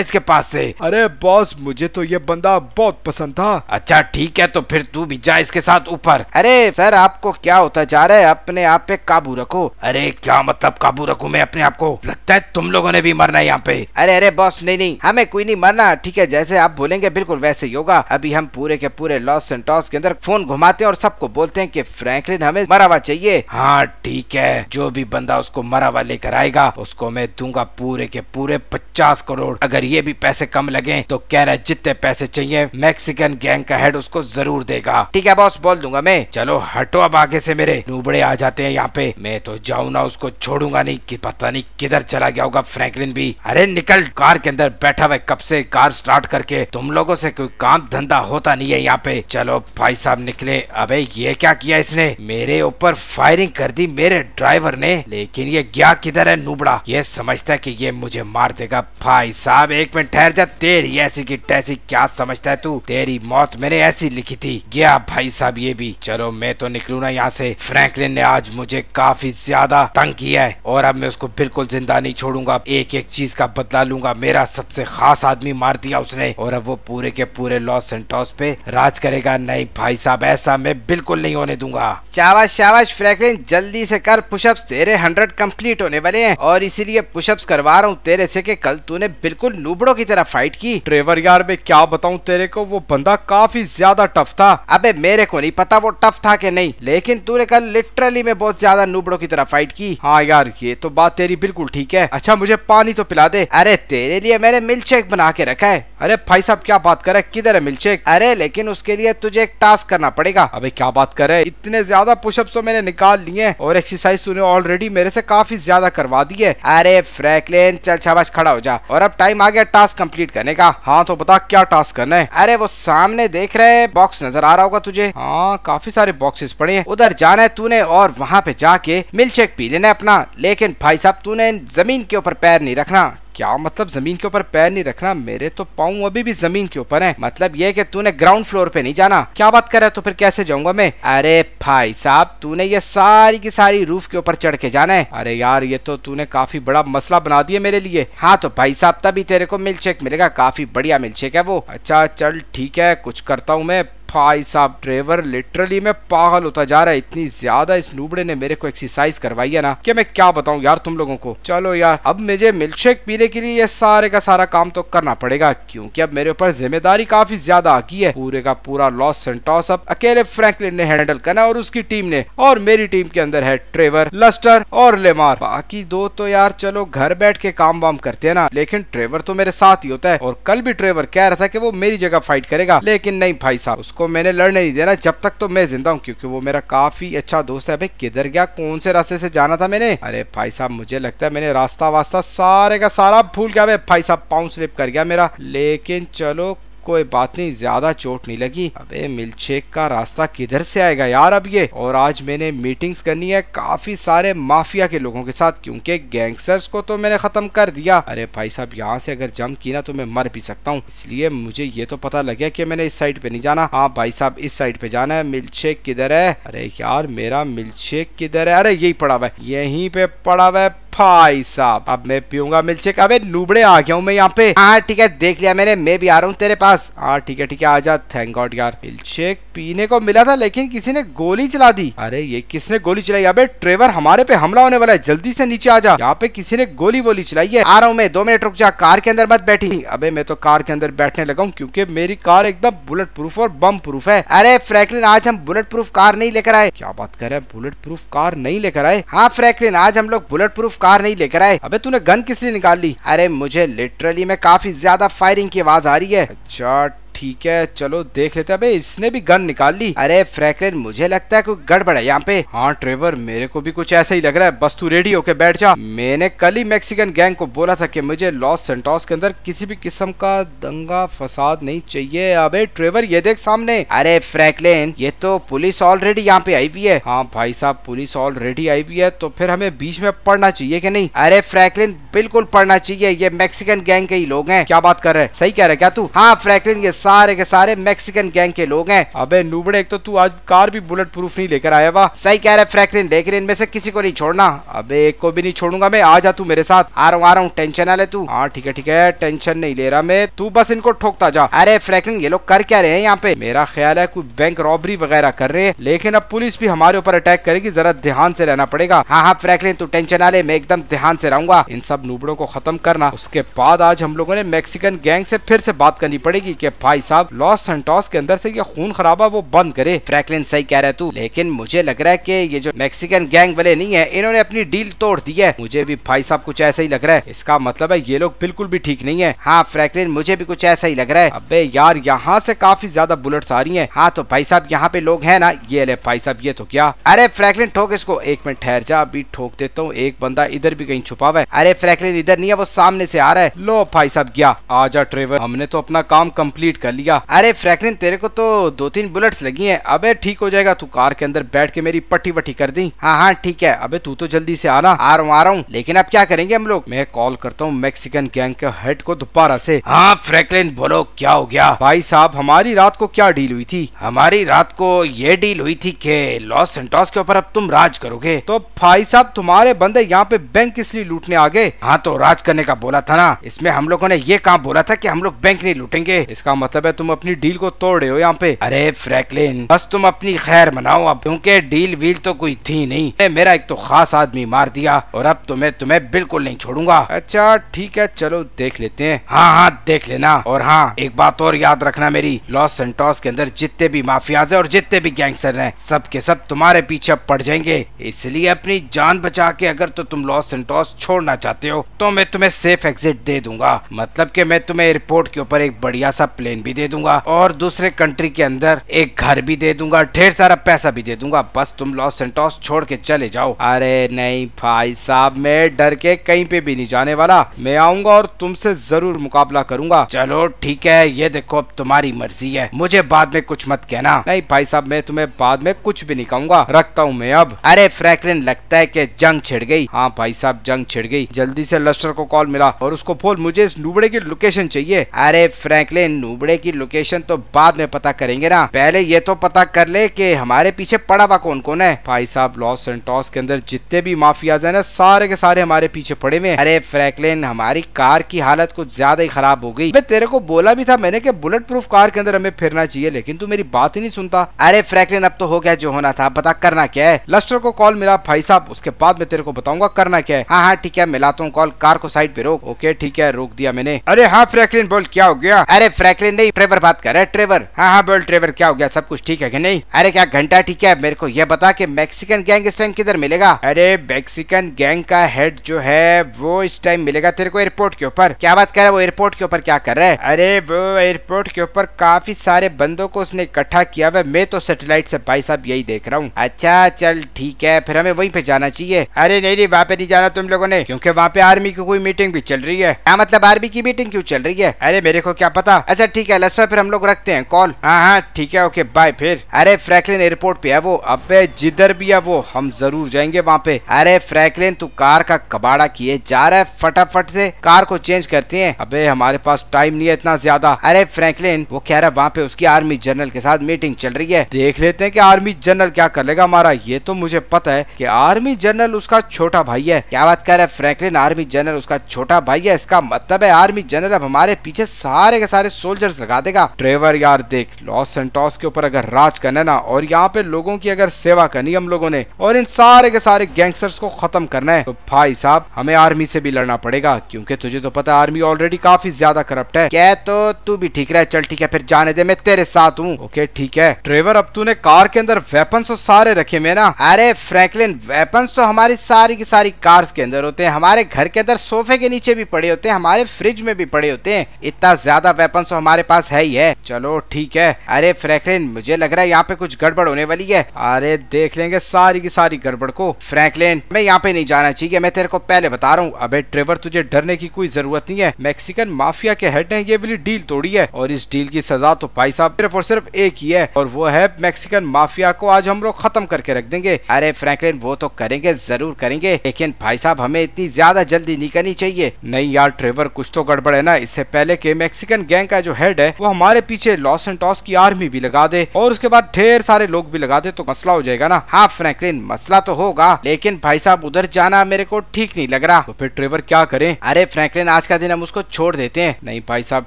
इसके पास से। अरे बॉस मुझे तो ये बंदा बहुत पसंद था। अच्छा ठीक है तो फिर तू भी जा इसके साथ ऊपर। अरे सर आपको क्या होता जा रहा है? अपने आप पे काबू रखो। अरे क्या मतलब काबू रखू मैं अपने आप को? लगता है तुम लोगों ने भी मरना है यहाँ पे। अरे अरे बॉस नहीं नहीं हमें कोई नहीं मरना। ठीक है जैसे आप बोलेंगे बिल्कुल वैसे ही होगा। अभी हम पूरे के पूरे लॉस सेंटोस के अंदर फ़ोन घुमाते हैं और सबको बोलते हैं कि फ्रैंकलिन हमें मरा हुआ चाहिए। हाँ ठीक है जो भी बंदा उसको मरा हुआ लेकर आएगा उसको मैं दूँगा पूरे के पूरे पचास करोड़। अगर ये भी पैसे कम लगे तो कह रहा है, जितने पैसे चाहिए मैक्सिकन गैंग का हेड उसको ज़रूर देगा। ठीक है बॉस बोल दूँगा मैं। चलो, हटो अब आगे से मेरे। नूबड़े आ जाते हैं यहाँ पे। मैं तो जाऊँ ना, उसको छोड़ूँगा नहीं। कि पता नहीं किधर चला गया होगा फ्रैंकलिन भी। अरे, निकल कार के अंदर बैठा हुआ कब से कार स्टार्ट करके। तुम लोगों से कोई काम धंधा होता नहीं है यहाँ पे। चलो, भाई साहब निकले। अबे, ये क्या किया इसने? मेरे ऊपर फायरिंग कर दी मेरे ड्राइवर ने। लेकिन ये गया किधर है नूबड़ा? ये समझता है कि ये मुझे मार देगा। भाई साहब एक मिनट ठहर जा, तेरी ऐसी की टैसी क्या समझता है तू? तेरी मौत मैंने ऐसी लिखी थी। गया भाई साहब ये भी। चलो, मैं तो निकलू ना यहाँ से। फ्रैंकलिन ने आज मुझे काफ़ी ज़्यादा तंग किया है। और अब मैं उसको बिल्कुल ज़िंदा नहीं छोड़ूँगा। एक एक चीज़ का बदला लूँगा। मेरा सबसे खास आदमी मार दिया उसने। और अब वो पूरे के पूरे लॉस सेंटोस पे राज करेगा। नहीं भाई साहब, ऐसा मैं बिल्कुल नहीं होने दूँगा। शाबाश शाबाश, फ्रैंकलिन। जल्दी से कर पुशअप्स। तेरे हंड्रेड कंप्लीट होने वाले हैं। और इसीलिए पुशअप्स करवा रहा हूँ तेरे से कि कल तूने बिल्कुल नूबड़ों की तरह फाइट की। ट्रेवर यार मैं क्या बताऊँ तेरे को? वो बंदा काफ़ी ज़्यादा टफ था। अबे मेरे को नहीं पता वो टफ था कि नहीं लेकिन तूने कल लिटरली में बहुत ज़्यादा नूबड़ों की तरह फाइट की। हाँ यार ये तो बात तेरी बिल्कुल ठीक है। अच्छा मुझे पानी तो पिला दे। अरे तेरे लिए मैंने मिल्क शेक बना के रखा है। अरे भाई साहब क्या बात करे? किधर है मिल्क शेक अरे लेकिन उसके लिए तुझे एक टास्क करना पड़ेगा। अबे क्या बात करे? इतने ज़्यादा पुशअप्स तो मैंने निकाल लिए और एक्सरसाइज तूने ऑलरेडी मेरे से काफ़ी ज़्यादा करवा दी है। अरे फ्रैंकलिन चल शाबाश खड़ा हो जा। और अब टाइम आ गया टास्क कंप्लीट करने का। हाँ तो बता क्या टास्क करना है? अरे, वो सामने देख रहे बॉक्स नज़र आ रहा होगा तुझे। हाँ काफ़ी सारे बॉक्सेस पड़े हैं। उधर जाना है तूने और वहाँ पे जाके मिल्क पी लेना अपना। लेकिन भाई साहब, तूने ज़मीन के ऊपर पैर नहीं रखना। क्या मतलब ज़मीन के ऊपर पैर नहीं रखना? मेरे तो पाँव अभी भी ज़मीन के ऊपर है। मतलब ये कि तूने ग्राउंड फ्लोर पे नहीं जाना। क्या बात कर रहा है? तो फिर कैसे जाऊँगा मैं? अरे भाई साहब, तूने ये सारी की सारी रूफ के ऊपर चढ़ के जाना है। अरे यार, ये तो तूने काफ़ी बड़ा मसला बना दिया मेरे लिए। हाँ तो भाई साहब, तभी तेरे को मिल्क मिलेगा। काफ़ी बढ़िया मिल्क है वो। अच्छा चल, ठीक है, कुछ करता हूँ मैं। भाई साहब ड्राइवर लिटरली मैं पागल होता जा रहा है। इतनी ज़्यादा इस नूबड़े ने मेरे को एक्सरसाइज करवाई है ना। कि मैं क्या बताऊँ यार तुम लोगों को? चलो यार, अब मुझे मिल्क शेक पीने के लिए ये सारे का सारा काम तो करना पड़ेगा, क्योंकि अब मेरे ऊपर ज़िम्मेदारी काफ़ी ज़्यादा आ गई है। पूरे का पूरा लॉस सेंटोस अब अकेले फ्रैंकलिन ने हैंडल करना और उसकी टीम ने, और मेरी टीम के अंदर है ट्रेवर लस्टर और लेमार बाकी दो तो यार चलो घर बैठ के काम वाम करते हैं ना, लेकिन ट्रेवर तो मेरे साथ ही होता है, और कल भी ट्रेवर कह रहा था कि वो मेरी जगह फाइट करेगा, लेकिन नहीं भाई साहब, उसको उसको मैंने लड़ने नहीं देना, जब तक तो मैं ज़िंदा हूँ, क्योंकि वो मेरा काफ़ी अच्छा दोस्त है। भाई किधर गया? कौन से रास्ते से जाना था मैंने? अरे भाई साहब, मुझे लगता है मैंने रास्ता वास्ता सारे का सारा भूल गया। भाई साहब पाउंड स्लिप कर गया मेरा। लेकिन चलो कोई बात नहीं, ज़्यादा चोट नहीं लगी। अबे मिल्कशेक का रास्ता किधर से आएगा यार अब ये? और आज मैंने मीटिंग्स करनी है काफ़ी सारे माफिया के लोगों के साथ, क्योंकि गैंगस्टर्स को तो मैंने खत्म कर दिया। अरे भाई साहब, यहाँ से अगर जंप की ना तो मैं मर भी सकता हूँ। इसलिए मुझे ये तो पता लग गया कि मैंने इस साइड पे नहीं जाना। हाँ भाई साहब, इस साइड पे जाना है। मिल्क शेक किधर है? अरे यार, मेरा मिल्क शेक किधर है? अरे, यही पड़ा हुआ है। यहीं पे पड़ा हुआ है भाई साहब अब मैं पीऊँगा मिल्कशेक अबे नूबड़े आ गया हूँ मैं यहाँ पे। हाँ ठीक है देख लिया मैंने मैं भी आ रहा हूँ तेरे पास। हाँ ठीक है ठीक है आ जा थैंक गॉड यार। मिल्कशेक पीने को मिला था लेकिन किसी ने गोली चला दी। अरे ये किसने गोली चलाई? अबे ट्रेवर हमारे पे हमला होने वाला है जल्दी से नीचे आ जा यहाँ पे किसी ने गोली वोली चलाई है। आ रहा हूँ मैं दो मिनट रुक जा कार के अंदर मत बैठी। अबे मैं तो कार के अंदर बैठने लगा हूँ क्योंकि मेरी कार एकदम बुलेट प्रूफ और बम प्रूफ है। अरे फ्रैंकलिन आज हम बुलेट प्रूफ कार नहीं लेकर आए। क्या बात कर रहे हैं बुलेट प्रूफ कार नहीं लेकर आए? हाँ फ्रैंकलिन आज हम लोग बुलेट प्रूफ कार नहीं लेकर आए। अबे, तूने गन किस लिए निकाल ली? अरे, मुझे लिटरली में काफ़ी ज़्यादा फायरिंग की आवाज़ आ रही है। अच्छा ठीक है, चलो देख लेते हैं। अबे, इसने भी गन निकाल ली। अरे, फ्रैंकलिन, मुझे लगता है कोई गड़बड़ है यहाँ पे। हाँ ट्रेवर, मेरे को भी कुछ ऐसा ही लग रहा है। बस तू रेडी होके बैठ जा। मैंने कल ही मैक्सिकन गैंग को बोला था कि मुझे लॉस सेंटोस के अंदर किसी भी किस्म का दंगा, फसाद नहीं चाहिए। अबे, ट्रेवर, ये देख सामने। अरे, फ्रैंकलिन, ये तो पुलिस ऑलरेडी यहाँ पे आई हुई है। हाँ भाई साहब, पुलिस ऑलरेडी आई हुई है तो फिर हमें बीच में पढ़ना चाहिए कि नहीं? अरे, फ्रैंकलिन, बिल्कुल पढ़ना चाहिए। ये मैक्सिकन गैंग के ही लोग हैं। क्या बात कर रहे हैं? सही कह रहे क्या तू? हाँ फ्रैंकलिन, ये सारे के सारे मैक्सिकन गैंग के लोग हैं। अबे नुबड़े एक तो तू आज कार भी बुलेट प्रूफ नहीं लेकर आया वाह सही कह रहे फ्रैंकलिन लेकिन इनमें से किसी को नहीं छोड़ना। अबे एक को भी नहीं छोड़ूँगा मैं आ जा तू मेरे साथ। आ रहा हूँ आ रहा हूँ टेंशन ना ले तू। हाँ ठीक है ठीक है टेंशन नहीं ले रहा मैं। तू बस इनको ठोकता जा। अरे फ्रैंकलिन ये लोग कर क्या रहे हैं यहाँ पे? मेरा ख्याल है कोई बैंक रॉबरी वगैरह कर रहे हैं लेकिन अब पुलिस भी हमारे ऊपर अटैक करेगी जरा ध्यान से रहना पड़ेगा। हाँ हाँ फ्रैंकलिन तू टेंशन ना ले मैं एकदम ध्यान से रहूँगा। इन सब नूबड़ों को खत्म करना। उसके बाद आज हम लोगों ने मैक्सिकन गैंग से फिर से बात करनी पड़ेगी कि भाई साहब लॉस सेंटोस के अंदर से ये खून खराबा वो बंद करे। फ्रैंकलिन सही कह रहा तू। लेकिन मुझे लग रहा है कि ये जो मैक्सिकन गैंग वाले नहीं है, इन्होंने अपनी डील तोड़ दी है। मुझे भी भाई साहब कुछ ऐसा ही लग रहा है। इसका मतलब है ये लोग बिल्कुल भी ठीक नहीं है। हाँ फ्रैंकलिन मुझे भी कुछ ऐसा ही लग रहा है। अबे यार, यहाँ से काफ़ी ज़्यादा बुलेट्स आ रही है। हाँ तो भाई साहब, यहाँ पे लोग है ना, ये ले भाई साहब, ये तो क्या? अरे फ्रैंकलिन ठोक इसको। एक मिनट, ठहर जा, अभी ठोक देता हूँ। एक बंदा इधर भी कहीं छुपा हुआ है। अरे फ्रैंकलिन इधर नहीं है, वो सामने से आ रहा है। लो भाई साहब, गया। आजा ट्रेवर हमने तो अपना काम कंप्लीट कर लिया। अरे फ्रैंकलिन, तेरे को तो दो तीन बुलेट्स लगी हैं। अबे, ठीक हो जाएगा, तू कार के अंदर बैठ के मेरी पट्टी वट्टी कर दी। हाँ हाँ ठीक है। अबे, तू तो जल्दी से आना। आ रहा हूँ, आ रहा हूँ। लेकिन अब क्या करेंगे हम लोग? मैं कॉल करता हूँ मैक्सिकन गैंग के हेड को दोबारा से। हाँ फ्रैंकलिन, बोलो, क्या हो गया? भाई साहब, हमारी रात को क्या डील हुई थी? हमारी रात को ये डील हुई थी कि लॉस सेंटोस के ऊपर अब तुम राज करोगे। तो भाई साहब, तुम्हारे बंदे यहाँ पे बैंक इसलिए लूटने आ गए। हाँ तो राज करने का बोला था ना। इसमें हम लोगों ने ये काम बोला था कि हम लोग बैंक नहीं लूटेंगे। इसका मतलब है तुम अपनी डील को तोड़ रहे हो यहाँ पे। अरे, फ्रैंकलिन, बस तुम अपनी खैर मनाओ अब, क्योंकि डील वील तो कोई थी नहीं। मेरा एक तो खास आदमी मार दिया, और अब तुम्हें तुम्हें बिल्कुल नहीं छोड़ूँगा। अच्छा ठीक है, चलो, देख लेते हैं। हाँ हाँ देख लेना। और हाँ एक बात और याद रखना मेरी, लॉस सेंटोस के अंदर जितने भी माफियाज है और जितने भी गैंगस्टर हैं, सब के सब तुम्हारे पीछे पड़ जाएँगे। इसलिए अपनी जान बचा के अगर तो तुम लॉस सेंटोस छोड़ना चाहते हो तो मैं तुम्हें सेफ़ एग्जिट दे दूँगा। मतलब कि मैं तुम्हें एयरपोर्ट के ऊपर एक बढ़िया सा प्लेन भी दे दूँगा और दूसरे कंट्री के अंदर एक घर भी दे दूँगा, ढेर सारा पैसा भी दे दूँगा। बस तुम लॉस सेंटोस छोड़ के चले जाओ। अरे नहीं भाई साहब, मैं डर के कहीं पे भी नहीं जाने वाला। मैं आऊँगा और तुमसे ज़रूर मुकाबला करूँगा। चलो ठीक है, ये देखो अब तुम्हारी मर्ज़ी है। मुझे बाद में कुछ मत कहना। नहीं भाई साहब, मैं तुम्हें बाद में कुछ भी नहीं कहूँगा। रखता हूँ मैं अब। अरे फ्रैंकलिन लगता है की जंग छिड़ गई। हाँ भाई साहब, जंग छिड़ गई। जल्दी से लस्टर को कॉल मिला और उसको बोल, मुझे इस नूबड़े की लोकेशन चाहिए। अरे फ्रैंकलिन नूबड़े की लोकेशन तो बाद में पता करेंगे ना। पहले ये तो पता कर ले कि हमारे पीछे पड़ा हुआ कौन कौन है। भाई साहब लॉस सेंटोस के अंदर जितने भी माफियाज है ना, सारे के सारे हमारे पीछे पड़े हुए अरे फ्रैंकलिन हमारी कार की हालत कुछ ज़्यादा ही खराब हो गई। मैं तेरे को बोला भी था मैंने कि बुलेट प्रूफ कार के अंदर हमें फिरना चाहिए, लेकिन तू मेरी बात ही नहीं सुनता। अरे फ्रैंकलिन अब तो हो गया जो होना था। पता करना क्या है? लस्टर को कॉल मिला। भाई साहब, उसके बाद मैं तेरे को बताऊँगा करना क्या है। हाँ हाँ ठीक है मिलाता हूँ कॉल कार को साइड पे रोक। ओके ठीक है, रोक दिया मैंने। अरे हाँ फ्रैंकलिन बोल, क्या हो गया? अरे फ्रैंकलिन नहीं ट्रेवर बात कर रहे ट्रेवर हाँ हाँ बोल ट्रेवर क्या हो गया? सब कुछ ठीक है कि नहीं? अरे, क्या घंटा ठीक है? मेरे को ये बता कि मैक्सिकन गैंग इस टाइम किधर मिलेगा? अरे मैक्सिकन गैंग का हेड जो है, वो इस टाइम मिलेगा तेरे को एयरपोर्ट के ऊपर। क्या बात कर रहा है, वो एयरपोर्ट के ऊपर क्या कर रहा है? अरे, वो एयरपोर्ट के ऊपर काफ़ी सारे बंदों को उसने इकट्ठा किया हुआ मैं तो सैटेलाइट से भाई साहब यही देख रहा हूँ। अच्छा चल, ठीक है, फिर हमें वहीं पे जाना चाहिए। अरे, नहीं नहीं, वहाँ पे नहीं जाना तुम लोगों ने, क्योंकि वहाँ पे आर्मी की कोई मीटिंग भी चल रही है। क्या मतलब आर्मी की मीटिंग क्यों चल रही है? अरे, मेरे को क्या पता? अच्छा ठीक है लस्टर फिर हम लोग रखते हैं कॉल हाँ हाँ ठीक है ओके बाय फिर। अरे फ्रैंकलिन एयरपोर्ट पे है वो। अब, जिधर भी है वो, हम ज़रूर जाएँगे वहाँ पे। अरे फ्रैंकलिन तू कार का कबाड़ा किए जा रहा है, फटाफट से। कार को चेंज करते हैं। अबे, हमारे पास टाइम नहीं है इतना ज़्यादा। अरे फ्रैंकलिन वो कह रहा है वहाँ पे उसकी आर्मी जनरल के साथ मीटिंग चल रही है। देख लेते हैं की आर्मी जनरल क्या कर लेगा हमारा। ये तो मुझे पता है की आर्मी जनरल उसका छोटा भाई है। क्या बात कर रहा है फ्रैंकलिन आर्मी जनरल उसका छोटा भाई है? इसका मतलब है आर्मी जनरल अब हमारे पीछे सारे के सारे सोल्जर्स लगा देगा। ट्रेवर यार देख, लॉस सेंटोस के ऊपर अगर राज करना ना, और यहाँ पे लोगों की अगर सेवा करनी हम लोगों ने, और इन सारे के सारे गैंगस्टर्स को खत्म करना है तो भाई साहब, हमें आर्मी से भी लड़ना पड़ेगा, क्योंकि तुझे तो पता आर्मी ऑलरेडी काफ़ी ज़्यादा करप्ट है। क्या तो तू भी ठीक रहे, चल ठीक है, फिर जाने दे, मैं तेरे साथ हूँ। ओके, ठीक है। ट्रेवर अब तूने कार के अंदर वेपन तो सारे रखे में ना। अरे फ्रैंकलिन वेपन तो हमारी सारी की सारी कार्स के अंदर होते हैं, हमारे घर के अंदर सोफे के नीचे भी पड़े होते हैं, हमारे फ्रिज में भी पड़े होते हैं। इतना ज़्यादा वेपन तो हमारे पास है ही है चलो, ठीक है। अरे, फ्रैंकलिन, मुझे लग रहा है यहाँ पे कुछ गड़बड़ होने वाली है। अरे, देख लेंगे सारी की सारी गड़बड़ को। फ्रैंकलिन, मैं यहाँ पे नहीं जाना चाहिए, मैं तेरे को पहले बता रहा हूँ। अबे, ट्रेवर, तुझे डरने की कोई ज़रूरत नहीं है। मैक्सिकन माफिया के हेड ने ये वाली डील तोड़ी है, और इस डील की सजा तो भाई साहब सिर्फ़ और सिर्फ़ एक ही है, और वो है मैक्सिकन माफिया को आज हम लोग खत्म करके रख देंगे। अरे, फ्रैंकलिन, वो तो करेंगे, ज़रूर करेंगे, लेकिन भाई साहब, हमें इतनी ज़्यादा जल्दी नहीं करनी चाहिए। नहीं यार, ट्रेवर, कुछ तो गड़बड़ है ना, इससे पहले के मैक्सिकन गैंग का जो हेड है, वो हमारे पीछे लॉस एंड टॉस की आर्मी भी लगा दे और उसके बाद ढेर सारे लोग भी लगा दे तो मसला हो जाएगा ना। हाँ फ्रैंकलिन मसला तो होगा, लेकिन भाई साहब उधर जाना मेरे को ठीक नहीं लग रहा। तो फिर ट्रेवर क्या करे? अरे फ्रैंकलिन आज का दिन हम उसको छोड़ देते हैं। नहीं भाई साहब,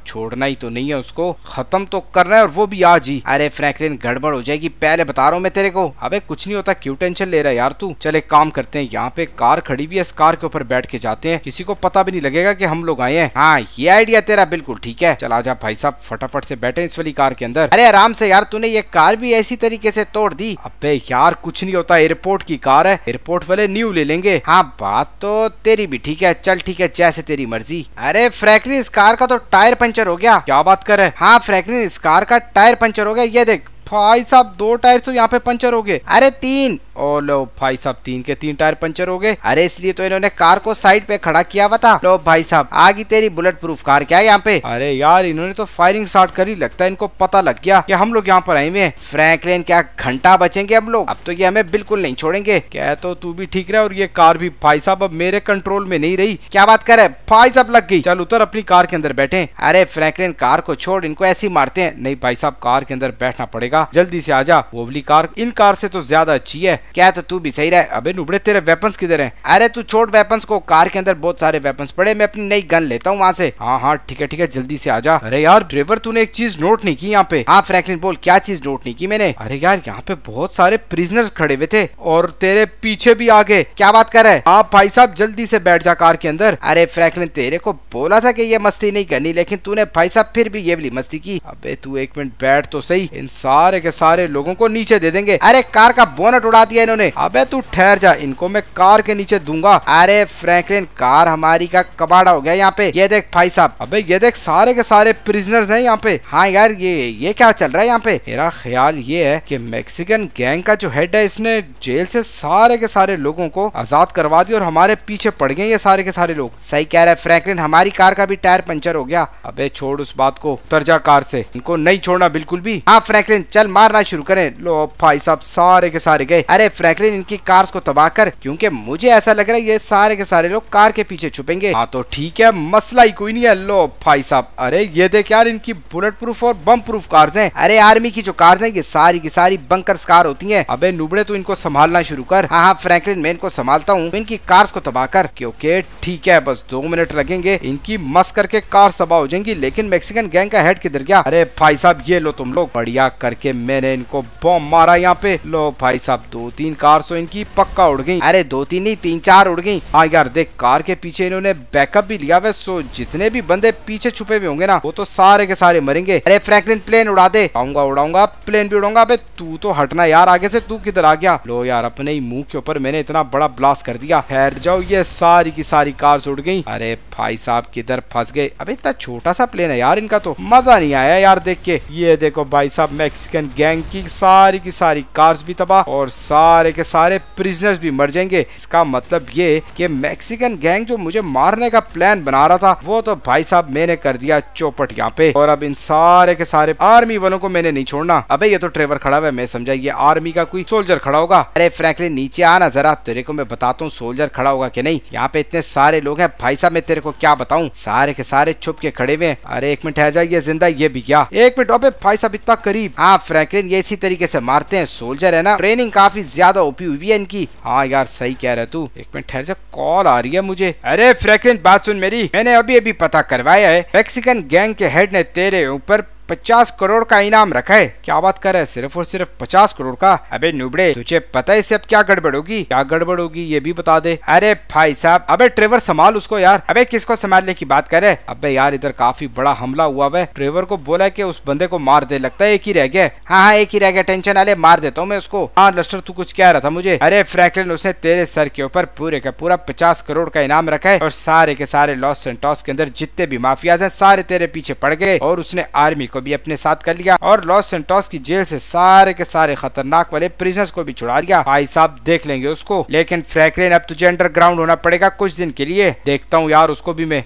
छोड़ना ही तो नहीं है उसको। खत्म तो करना है और वो भी आज ही। अरे फ्रैंकलिन गड़बड़ हो जाएगी, पहले बता रहा हूँ मैं तेरे को। अबे कुछ नहीं होता, क्यों टेंशन ले रहा है यार तू? चल एक काम करते हैं, यहाँ पे कार खड़ी हुई है, इस कार के ऊपर बैठ के जाते हैं। किसी को पता भी नहीं लगेगा कि हम लोग आए हैं। हाँ ये आइडिया तेरा बिल्कुल ठीक है। चला जा भाई साहब फटाफट से बैठे इस वाली कार के अंदर। अरे आराम से यार तूने ये कार भी ऐसी तरीके से तोड़ दी। अबे यार कुछ नहीं होता एयरपोर्ट की कार है। एयरपोर्ट वाले न्यू ले लेंगे। हाँ बात तो तेरी भी ठीक है चल ठीक है जैसे तेरी मर्ज़ी। अरे फ्रैंकलिन इस कार का तो टायर पंचर हो गया। क्या बात कर रहे हाँ फ्रैंकलिन इस कार का टायर पंचर हो गया। ये देख भाई साहब दो टायर तो यहाँ पे पंचर हो गए। अरे तीन ओ लो भाई साहब, तीन के तीन टायर पंचर हो गए। अरे, इसलिए तो इन्होंने कार को साइड पे खड़ा किया हुआ था। लो भाई साहब, आगे तेरी बुलेट प्रूफ कार क्या है यहाँ पे? अरे यार, इन्होंने तो फायरिंग स्टार्ट करी, लगता है इनको पता लग गया कि हम लोग यहाँ पर आए हुए फ्रैंकलिन, क्या घंटा बचेंगे हम लोग? अब तो ये हमें बिल्कुल नहीं छोड़ेंगे। क्या तो तू भी ठीक रहा और ये कार भी। भाई साहब, अब मेरे कंट्रोल में नहीं रही। क्या बात करे भाई साहब, लग गई। चल उतर अपनी कार के अंदर बैठे। अरे, फ्रैंकलिन, कार को छोड़, इनको ऐसी मारते हैं। नहीं भाई साहब, कार के अंदर बैठना पड़ेगा। जल्दी से आजा वो वाली कार, इन कार से तो ज़्यादा अच्छी है। क्या तो तू भी सही रहा। अबे, नुबड़े, तेरे वेपन्स किधर हैं? अरे, तू छोड़ वेपन्स को। कार के अंदर बहुत सारे वेपन्स पड़े, मैं अपनी नई गन लेता हूँ वहाँ से। हाँ हाँ ठीक है ठीक है, जल्दी से आजा अरे यार ड्राइवर तूने एक चीज़ नोट नहीं की यहाँ पे। हाँ फ्रैंकलिन बोल, क्या चीज़ नोट नहीं की मैंने? अरे यार, यहाँ पे बहुत सारे प्रिजनर खड़े हुए थे, और तेरे पीछे भी आगे क्या बात कर रहे आप भाई साहब, जल्दी से बैठ जा कार के अंदर। अरे फ्रैंकलिन तेरे को बोला था कि ये मस्ती नहीं करनी, लेकिन तूने भाई साहब फिर भी ये वाली मस्ती की। अबे, तू एक मिनट बैठ तो सही। इन सारे के सारे लोगों को नीचे दे देंगे। अरे, कार का बोनट उड़ा दिया इन्होंने। अबे तू ठहर जा, इनको मैं कार के नीचे दूँगा। अरे फ्रैंकलिन कार हमारी का कबाड़ा हो गया यहाँ पे। ये देख भाई साहब, अबे ये देख सारे के सारे प्रिजनर्स हैं यहाँ पे। हाँ यार, ये ये क्या चल रहा है यहाँ पे? मेरा ख्याल ये है कि मैक्सिकन गैंग का जो हेड है, इसने जेल से सारे के सारे लोगों को आज़ाद करवा दिया और हमारे पीछे पड़ गए ये सारे के सारे लोग। सही कह रहे फ्रैंकलिन हमारी कार का भी टायर पंचर हो गया। अबे छोड़ उस बात को, उतर जा कार से। इनको नहीं छोड़ना बिल्कुल भी। हाँ फ्रैंकलिन चल मारना शुरू करें। लो, भाई साहब, सारे के सारे गए। अरे फ्रैंकलिन इनकी कार्स को तबाह कर, क्योंकि मुझे ऐसा लग रहा है ये सारे के सारे लोग कार के पीछे छुपेंगे। हाँ तो ठीक है, मसला ही कोई नहीं है। लो, भाई साहब, अरे ये देख यार, इनकी बुलेट प्रूफ और बम प्रूफ कार्स हैं। अरे आर्मी की जो कार्स हैं, ये सारी की सारी बंकर कार होती हैं। अबे नुबड़े तो इनको संभालना शुरू कर। हाँ हाँ फ्रैंकलिन मैं इनको संभालता हूँ। इनकी कार्स को तबाह कर, क्योंकि ठीक है, बस दो मिनट लगेंगे। इनकी मस करके कार तबाह हो जाएँगी, लेकिन मैक्सिकन गैंग का हेड किधर गया? अरे भाई साहब, ये लो तुम लोग। बढ़िया करके मैंने इनको बॉम्ब मारा यहाँ पे। लो, भाई साहब, दो तीन कार सो इनकी पक्का उड़ गई। अरे, दो तीन नहीं, तीन चार उड़ गई। हाँ यार, देख, कार के पीछे इन्होंने बैकअप भी लिया हुआ सो जितने भी बंदे पीछे छुपे हुए होंगे ना, वो तो सारे के सारे मरेंगे। अरे फ्रैंकलिन प्लेन उड़ा दे। आऊँगा उड़ाऊँगा प्लेन भी उड़ाऊँगा। अबे, तू तो हटना यार, आगे से तू किधर आ गया? लो यार, अपने ही मुँह के ऊपर मैंने इतना बड़ा ब्लास्ट कर दिया। ठहर जाओ, ये सारी की सारी कार उड़ गई। अरे, भाई साहब, किधर फंस गए? अबे, इतना छोटा सा प्लेन है यार इनका तो। मज़ा नहीं आया यार देख के। ये देखो भाई साहब मैक्सिकन गैंग की सारी की सारी कार्स भी तबाह और सारे के सारे प्रिजनर्स भी मर जाएँगे। इसका मतलब ये कि मैक्सिकन गैंग जो मुझे मारने का प्लान बना रहा था, वो तो भाई साहब मैंने कर दिया चौपट यहाँ पे। और अब इन सारे के सारे आर्मी वालों को मैंने नहीं छोड़ना। अबे ये तो ट्रेवर खड़ा हुआ मैं समझा, ये आर्मी का कोई सोल्जर खड़ा होगा। अरे फ्रैंकलिन नीचे आना जरा, तेरे को मैं बताता हूँ सोल्जर खड़ा होगा की नहीं। यहाँ पे इतने सारे लोग हैं, भाई साहब, मैं तेरे को क्या बताऊँ? सारे के सारे छुप के खड़े हुए अरे एक मिनट है ये ज़िंदा, ये भी क्या? एक मिनट, अबे भाई साहब, इतना करीब। हाँ फ्रैंकलिन ये इसी तरीके से मारते हैं। सोल्जर है ना ट्रेनिंग काफ़ी ज़्यादा ओपी हुई है इनकी हाँ यार, सही कह रहे तू। एक मिनट, ठहर से कॉल आ रही है मुझे। अरे फ्रैंकलिन बात सुन मेरी। मैंने अभी अभी पता करवाया है मैक्सिकन गैंग के हेड ने तेरे ऊपर पचास करोड़ का इनाम रखा है। क्या बात कर रहे हैं? सिर्फ़ और सिर्फ़ पचास करोड़ का? अबे नुबड़े, तुझे पता है अब क्या गड़बड़ होगी? क्या गड़बड़ होगी, ये भी बता दे। अरे भाई साहब, अबे ट्रेवर संभाल उसको यार। अबे किसको संभालने की बात करे अबे यार, इधर काफ़ी बड़ा हमला हुआ है। ट्रेवर को बोला की उस बंदे को मार दे, लगता है एक ही रह गया हाँ हाँ एक ही रह गया, टेंशन वाले, मार देता हूँ मैं उसको। हाँ लस्टर, तू कुछ कह रहा था मुझे। अरे फ्रैंकलिन, उसने तेरे सर के ऊपर पूरे का पूरा पचास करोड़ का इनाम रखा है और सारे के सारे लॉस सेंटॉस के अंदर जितने भी माफियाज है, सारे तेरे पीछे पड़ गए और उसने आर्मी को भी अपने साथ कर लिया और लॉस सेंटोस की जेल से सारे के सारे खतरनाक वाले प्रिजनर्स को भी छुड़ा लिया। भाई साहब, देख लेंगे उसको। लेकिन फ्रैंकलिन, अब तुझे अंडरग्राउंड होना पड़ेगा कुछ दिन के लिए। देखता हूँ यार, उसको भी मैं।